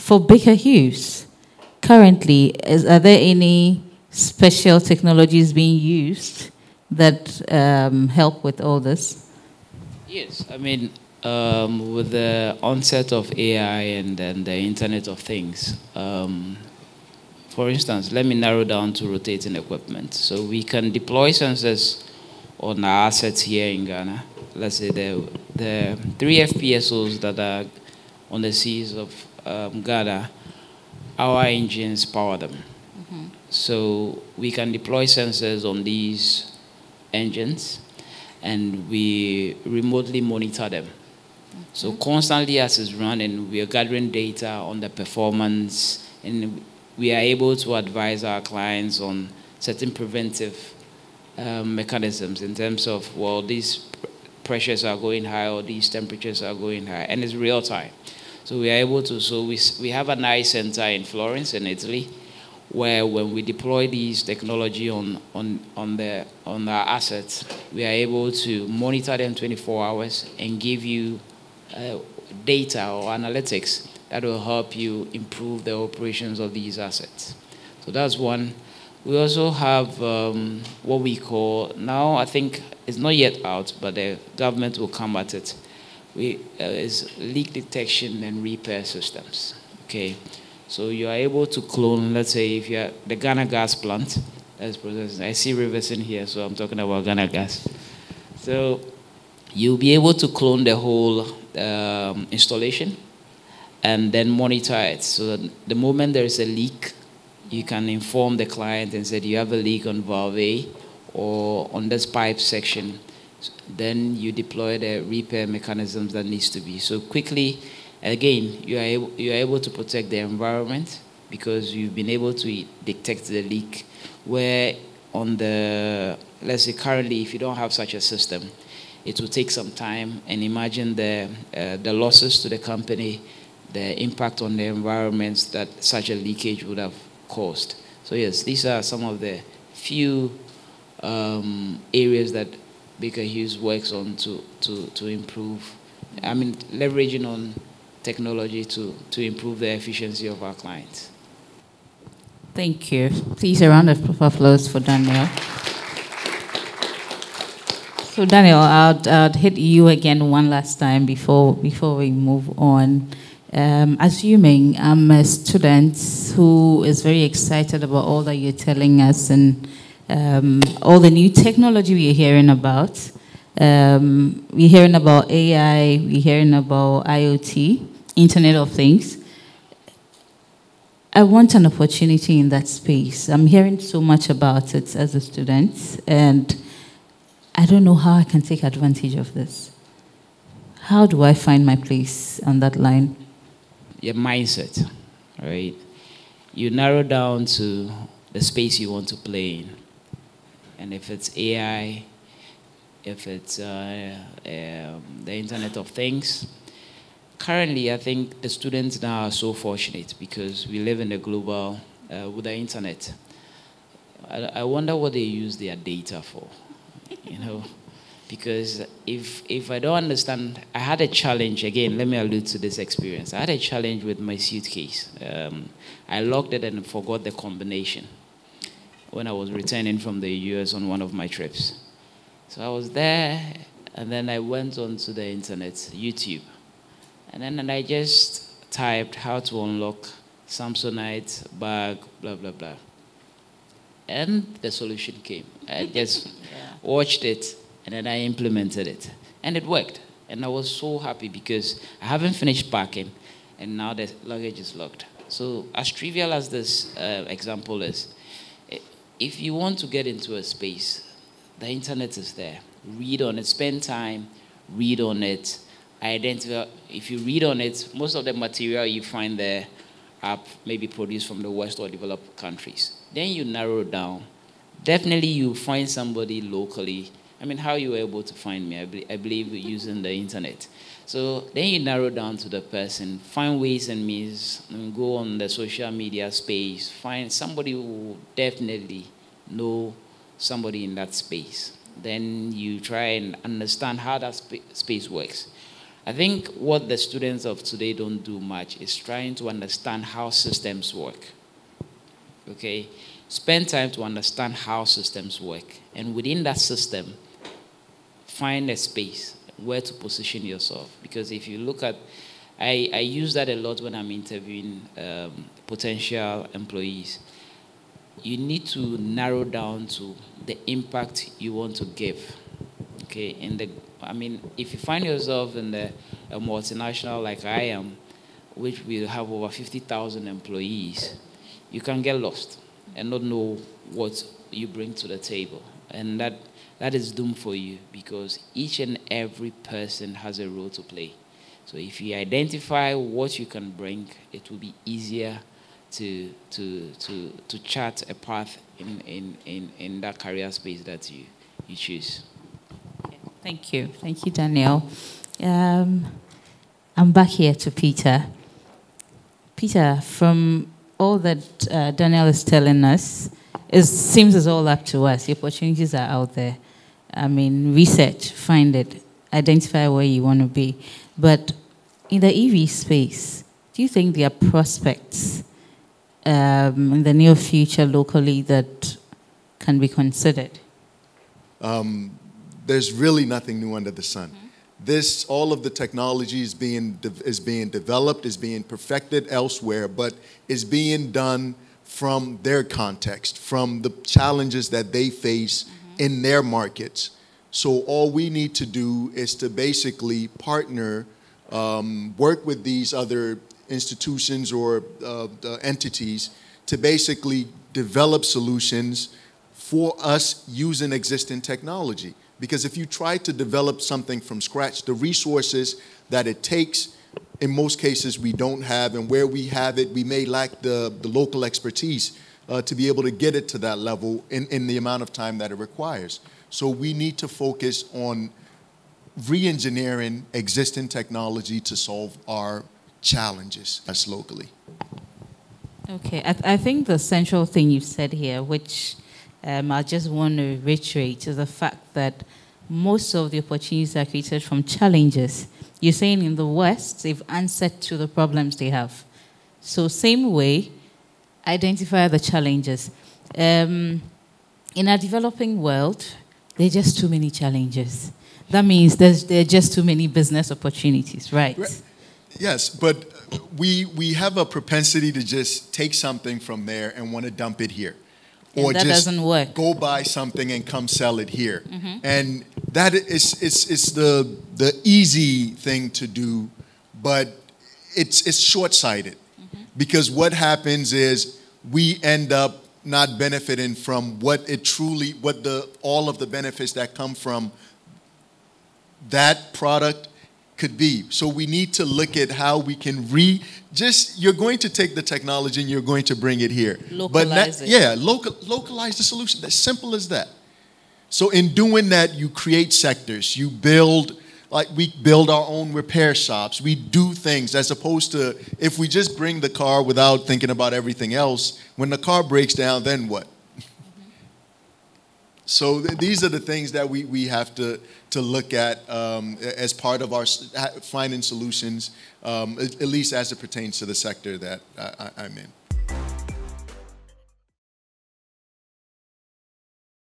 for Baker Hughes, currently, is, are there any special technologies being used that um, help with all this? Yes, I mean, um, with the onset of AI and then the Internet of Things, um, for instance, let me narrow down to rotating equipment. So we can deploy sensors on our assets here in Ghana. Let's say the, the three FPSOs that are on the seas of um, Ghana, our engines power them. Mm -hmm. So we can deploy sensors on these engines and we remotely monitor them. So constantly as it's running, we are gathering data on the performance and we are able to advise our clients on certain preventive um, mechanisms in terms of, well, these pressures are going high or these temperatures are going high, and it's real time. So we are able to, so we, we have an iCenter in Florence in Italy, where when we deploy these technology on, on, on, the, on our assets, we are able to monitor them 24 hours and give you uh, data or analytics that will help you improve the operations of these assets. So that's one. We also have um, what we call, now I think it's not yet out, but the government will come at it. We, uh, is leak detection and repair systems. Okay, so you are able to clone, let's say if you're the Ghana gas plant, that's processing. I see rivers in here, so I'm talking about Ghana gas. So you'll be able to clone the whole um, installation and then monitor it. So the moment there is a leak, you can inform the client and say, you have a leak on valve A or on this pipe section. Then you deploy the repair mechanisms that needs to be. So quickly, again, you are able, you are able to protect the environment because you've been able to detect the leak where on the, let's say currently, if you don't have such a system, it will take some time and imagine the, uh, the losses to the company, the impact on the environments that such a leakage would have caused. So yes, these are some of the few um, areas that Baker Hughes works on to, to, to improve, I mean, leveraging on technology to, to improve the efficiency of our clients. Thank you. Please, a round of applause for Daniel. So Daniel, I'll, I'll hit you again one last time before before we move on. Um, assuming I'm a student who is very excited about all that you're telling us and um, all the new technology we're hearing about. Um, we're hearing about AI, we're hearing about IoT, Internet of Things. I want an opportunity in that space. I'm hearing so much about it as a student, and I don't know how I can take advantage of this. How do I find my place on that line? Your mindset, right? You narrow down to the space you want to play in. And if it's AI, if it's uh, um, the Internet of Things, currently I think the students now are so fortunate because we live in a global, uh, with the internet. I, I wonder what they use their data for you know, because if if I don't understand, I had a challenge again. Let me allude to this experience. I had a challenge with my suitcase. Um, I locked it and forgot the combination when I was returning from the U.S. on one of my trips. So I was there, and then I went onto the internet, YouTube, and then and I just typed how to unlock Samsonite bag, blah blah blah, and the solution came. I just watched it, and then I implemented it. And it worked. And I was so happy because I haven't finished packing, and now the luggage is locked. So, as trivial as this uh, example is, if you want to get into a space, the internet is there. Read on it, spend time, read on it, identify. If you read on it, most of the material you find there are maybe produced from the West or developed countries. Then you narrow down definitely you find somebody locally. I mean, how you were able to find me? I, be, I believe using the internet. So then you narrow down to the person, find ways and means, and go on the social media space, find somebody who definitely know somebody in that space. Then you try and understand how that sp space works. I think what the students of today don't do much is trying to understand how systems work. Okay? Spend time to understand how systems work. And within that system, find a space where to position yourself. Because if you look at, I, I use that a lot when I'm interviewing um, potential employees. You need to narrow down to the impact you want to give. Okay, in the I mean, if you find yourself in the, a multinational like I am, which will have over 50,000 employees, you can get lost and not know what you bring to the table. And that, that is doomed for you because each and every person has a role to play. So if you identify what you can bring, it will be easier to, to, to, to chart a path in, in, in, in that career space that you, you choose. Thank you. Thank you, Daniel. Um, I'm back here to Peter. Peter, from all that uh, Daniel is telling us, it seems it's all up to us. The opportunities are out there. I mean, research, find it, identify where you want to be. But in the EV space, do you think there are prospects um, in the near future locally that can be considered? Um, there's really nothing new under the sun. Mm -hmm. This, all of the technology is being, is being developed, is being perfected elsewhere, but is being done from their context, from the challenges that they face. In their markets. So all we need to do is to basically partner, um, work with these other institutions or uh, entities to basically develop solutions for us using existing technology. Because if you try to develop something from scratch, the resources that it takes, in most cases, we don't have, and where we have it, we may lack the, the local expertise uh, to be able to get it to that level in, in the amount of time that it requires. So we need to focus on re-engineering existing technology to solve our challenges as locally. Okay, I, th I think the central thing you've said here, which um, I just want to reiterate is the fact that most of the opportunities are created from challenges. You're saying in the West, they've answered to the problems they have. So, same way, identify the challenges. Um, in our developing world, there are just too many challenges. That means there's, there are just too many business opportunities, right? Yes, but we, we have a propensity to just take something from there and want to dump it here or that just doesn't work. go buy something and come sell it here. Mm-hmm. And that is it's, it's the the easy thing to do, but it's it's short sighted. Because what happens is we end up not benefiting from what it truly what the all of the benefits that come from that product could be. So we need to look at how we can re just you're going to take the technology and you're going to bring it here. Localize but it. Yeah, local, localize the solution. As simple as that. So in doing that, you create sectors. You build like we build our own repair shops. We do things as opposed to if we just bring the car without thinking about everything else, when the car breaks down, then what? So th these are the things that we, we have to, to look at um, as part of our finding solutions, um, at, least as it pertains to the sector that I, I'm in.